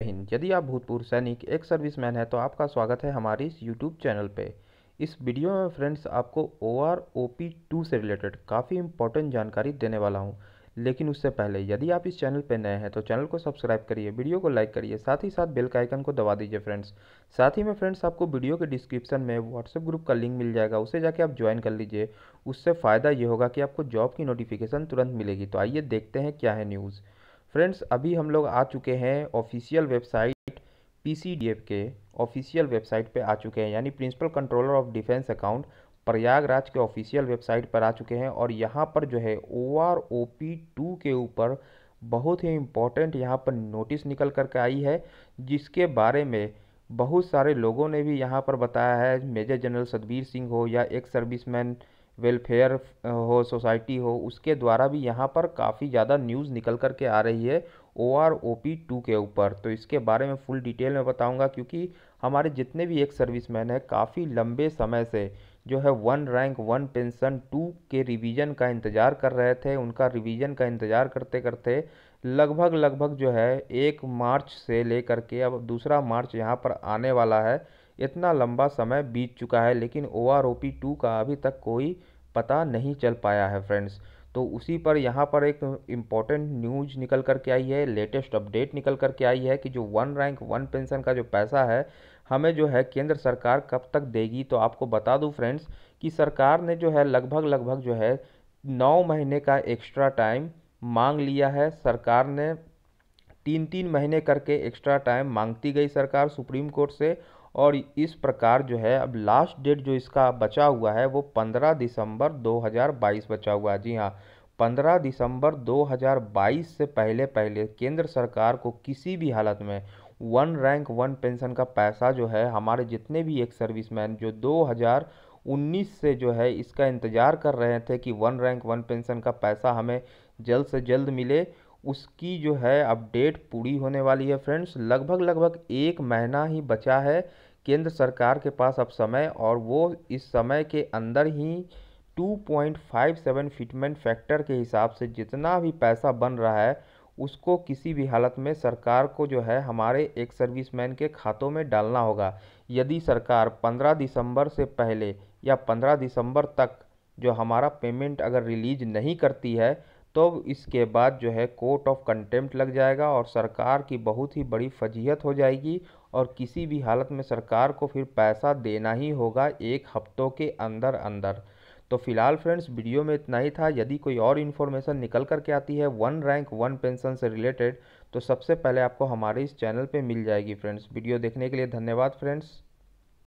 हिंद। यदि आप भूतपूर्व सैनिक, एक सर्विसमैन हैं तो आपका स्वागत है हमारे इस यूट्यूब चैनल पे। इस वीडियो में फ्रेंड्स आपको O R O P two से रिलेटेड काफ़ी इंपॉर्टेंट जानकारी देने वाला हूँ। लेकिन उससे पहले, यदि आप इस चैनल पे नए हैं तो चैनल को सब्सक्राइब करिए, वीडियो को लाइक करिए, साथ ही साथ बेल का आइकन को दबा दीजिए फ्रेंड्स। साथ ही में फ्रेंड्स, आपको वीडियो के डिस्क्रिप्शन में व्हाट्सएप ग्रुप का लिंक मिल जाएगा, उसे जाके आप ज्वाइन कर लीजिए। उससे फ़ायदा ये होगा कि आपको जॉब की नोटिफिकेशन तुरंत मिलेगी। तो आइए देखते हैं क्या है न्यूज़ फ्रेंड्स, अभी हम लोग आ चुके हैं ऑफिशियल वेबसाइट पीसीडीएफ के ऑफिशियल वेबसाइट पे आ चुके हैं, यानी principal controller of defence account Prayagraj के ऑफिशियल वेबसाइट पर आ चुके हैं और यहाँ पर जो है O R O P two के ऊपर बहुत ही इम्पोर्टेंट यहाँ पर नोटिस निकल कर के आई है, जिसके बारे में बहुत सारे लोगों ने भी यहाँ पर बताया है, मेजर जनरल सतबीर सिंह हो या एक सर्विसमैन वेलफेयर हो, सोसाइटी हो, उसके द्वारा भी यहाँ पर काफ़ी ज़्यादा न्यूज़ निकल कर के आ रही है O R O P two के ऊपर। तो इसके बारे में फुल डिटेल में बताऊँगा क्योंकि हमारे जितने भी एक सर्विसमैन हैं, काफ़ी लंबे समय से जो है one rank, one pension two के रिवीजन का इंतज़ार कर रहे थे। उनका रिवीजन का इंतज़ार करते करते लगभग लगभग जो है एक मार्च से लेकर के अब दूसरा मार्च यहाँ पर आने वाला है। इतना लंबा समय बीत चुका है, लेकिन O R O P two का अभी तक कोई पता नहीं चल पाया है फ्रेंड्स तो उसी पर यहाँ पर एक इंपॉर्टेंट न्यूज़ निकल कर के आई है लेटेस्ट अपडेट निकल कर के आई है कि जो वन रैंक वन पेंशन का जो पैसा है, हमें जो है केंद्र सरकार कब तक देगी? तो आपको बता दूँ फ्रेंड्स कि सरकार ने जो है लगभग लगभग जो है नौ महीने का एक्स्ट्रा टाइम मांग लिया है। सरकार ने तीन तीन महीने करके एक्स्ट्रा टाइम मांगती गई सरकार सुप्रीम कोर्ट से और इस प्रकार जो है, अब लास्ट डेट जो इसका बचा हुआ है, वो 15 दिसंबर 2022 बचा हुआ है। जी हाँ 15 दिसंबर 2022 से पहले पहले केंद्र सरकार को किसी भी हालत में वन रैंक वन पेंशन का पैसा जो है, हमारे जितने भी एक सर्विसमैन जो 2019 से जो है, इसका इंतज़ार कर रहे थे कि वन रैंक वन पेंशन का पैसा हमें जल्द से जल्द मिले उसकी जो है अपडेट पूरी होने वाली है फ्रेंड्स। लगभग लगभग एक महीना ही बचा है केंद्र सरकार के पास अब समय और वो इस समय के अंदर ही 2.57 फिटमेंट फैक्टर के हिसाब से जितना भी पैसा बन रहा है, उसको किसी भी हालत में सरकार को जो है हमारे एक सर्विसमैन के खातों में डालना होगा। यदि सरकार 15 दिसंबर से पहले या 15 दिसंबर तक जो हमारा पेमेंट अगर रिलीज़ नहीं करती है तो इसके बाद जो है कोर्ट ऑफ़ कंटेम्प्ट लग जाएगा और सरकार की बहुत ही बड़ी फजीहत हो जाएगी और किसी भी हालत में सरकार को फिर पैसा देना ही होगा एक हफ्तों के अंदर अंदर। तो फ़िलहाल फ्रेंड्स, वीडियो में इतना ही था। यदि कोई और इन्फॉर्मेशन निकल कर के आती है, वन रैंक, वन पेंशन से रिलेटेड तो सबसे पहले आपको हमारे इस चैनल पे मिल जाएगी फ्रेंड्स। वीडियो देखने के लिए धन्यवाद फ्रेंड्स।